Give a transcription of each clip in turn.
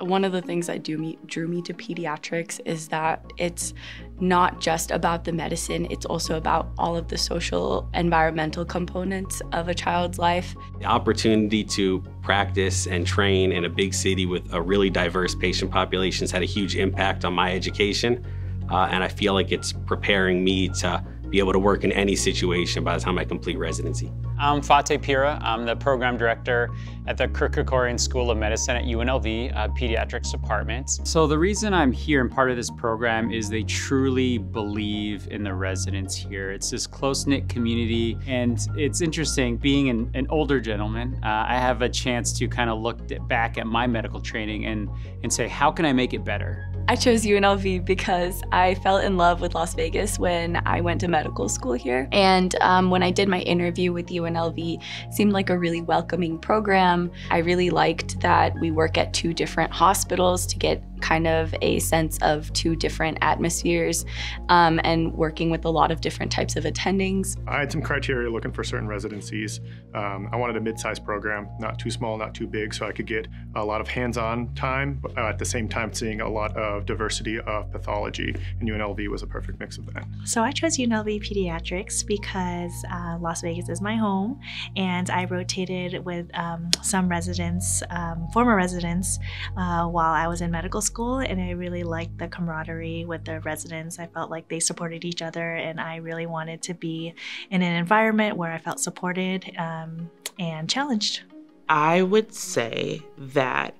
One of the things that me, drew me to pediatrics is that it's not just about the medicine, it's also about all of the social, environmental components of a child's life. The opportunity to practice and train in a big city with a really diverse patient population has had a huge impact on my education. Uh, and I feel like it's preparing me to be able to work in any situation by the time I complete residency. I'm Fateh Pira. I'm the program director at the Kirk School of Medicine at UNLV uh, Pediatrics Department. So the reason I'm here and part of this program is they truly believe in the residents here. It's this close-knit community and it's interesting being an, an older gentleman, uh, I have a chance to kind of look back at my medical training and, and say, how can I make it better? I chose UNLV because I fell in love with Las Vegas when I went to medical school here. And um, when I did my interview with UNLV, seemed like a really welcoming program. I really liked that we work at two different hospitals to get kind of a sense of two different atmospheres um, and working with a lot of different types of attendings. I had some criteria looking for certain residencies. Um, I wanted a mid-sized program, not too small, not too big, so I could get a lot of hands-on time, but at the same time seeing a lot of diversity of pathology, and UNLV was a perfect mix of that. So I chose UNLV Pediatrics because uh, Las Vegas is my home, and I rotated with um, some residents, um, former residents, uh, while I was in medical school school and I really liked the camaraderie with the residents. I felt like they supported each other and I really wanted to be in an environment where I felt supported um, and challenged. I would say that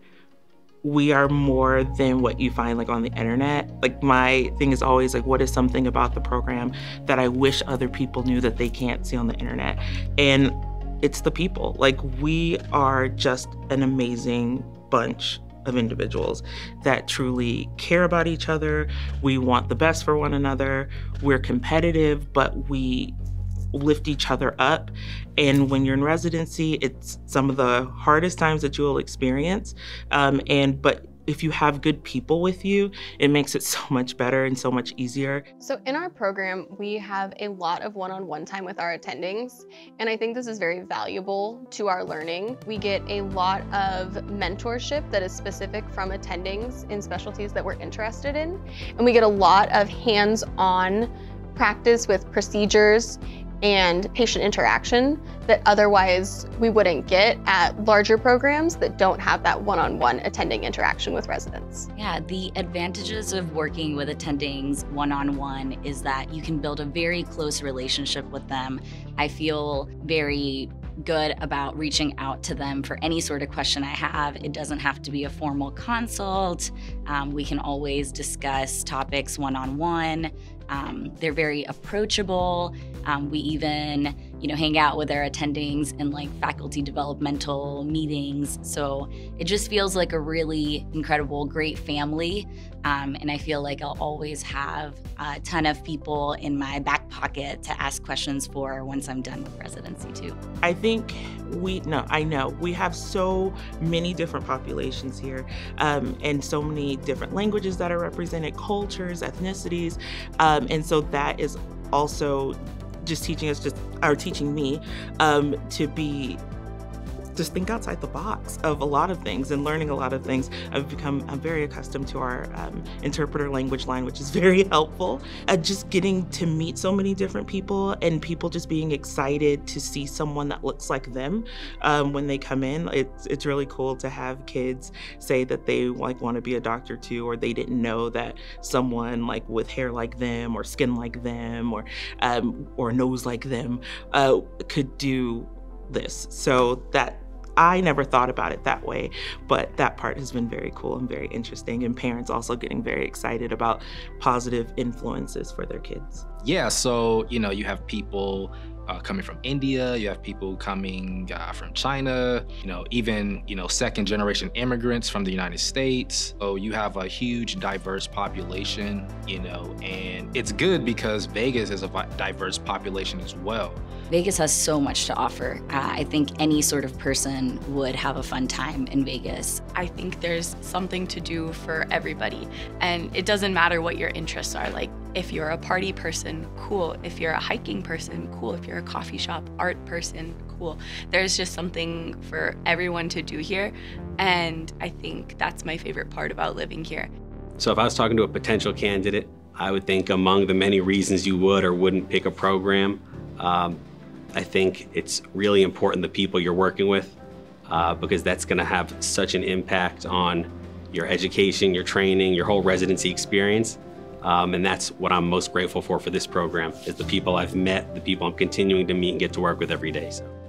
we are more than what you find like on the internet. Like my thing is always like what is something about the program that I wish other people knew that they can't see on the internet. And it's the people. Like we are just an amazing bunch of individuals that truly care about each other. We want the best for one another. We're competitive, but we lift each other up. And when you're in residency, it's some of the hardest times that you will experience. Um, and but if you have good people with you, it makes it so much better and so much easier. So in our program, we have a lot of one-on-one -on -one time with our attendings, and I think this is very valuable to our learning. We get a lot of mentorship that is specific from attendings in specialties that we're interested in, and we get a lot of hands-on practice with procedures and patient interaction that otherwise we wouldn't get at larger programs that don't have that one-on-one attending interaction with residents. Yeah, the advantages of working with attendings one-on-one -on -one is that you can build a very close relationship with them. I feel very good about reaching out to them for any sort of question I have. It doesn't have to be a formal consult. Um, we can always discuss topics one-on-one. -on -one. Um, they're very approachable. Um, we even, you know, hang out with our attendings in like faculty developmental meetings. So it just feels like a really incredible, great family. Um, and I feel like I'll always have a ton of people in my back pocket to ask questions for once I'm done with residency too. I think we, no, I know we have so many different populations here um, and so many different languages that are represented, cultures, ethnicities. Um, and so that is also just teaching us just or teaching me um, to be just think outside the box of a lot of things and learning a lot of things. I've become I'm very accustomed to our um, interpreter language line, which is very helpful. Uh, just getting to meet so many different people and people just being excited to see someone that looks like them um, when they come in. It's it's really cool to have kids say that they like want to be a doctor too, or they didn't know that someone like with hair like them or skin like them or um, or nose like them uh, could do this. So that I never thought about it that way, but that part has been very cool and very interesting. And parents also getting very excited about positive influences for their kids. Yeah, so, you know, you have people uh, coming from India, you have people coming uh, from China, you know, even, you know, second generation immigrants from the United States. So you have a huge diverse population, you know, and it's good because Vegas is a diverse population as well. Vegas has so much to offer. Uh, I think any sort of person would have a fun time in Vegas. I think there's something to do for everybody, and it doesn't matter what your interests are. Like, If you're a party person, cool. If you're a hiking person, cool. If you're a coffee shop art person, cool. There's just something for everyone to do here. And I think that's my favorite part about living here. So if I was talking to a potential candidate, I would think among the many reasons you would or wouldn't pick a program, um, I think it's really important the people you're working with uh, because that's going to have such an impact on your education, your training, your whole residency experience. Um, and that's what I'm most grateful for for this program is the people I've met, the people I'm continuing to meet and get to work with every day. So.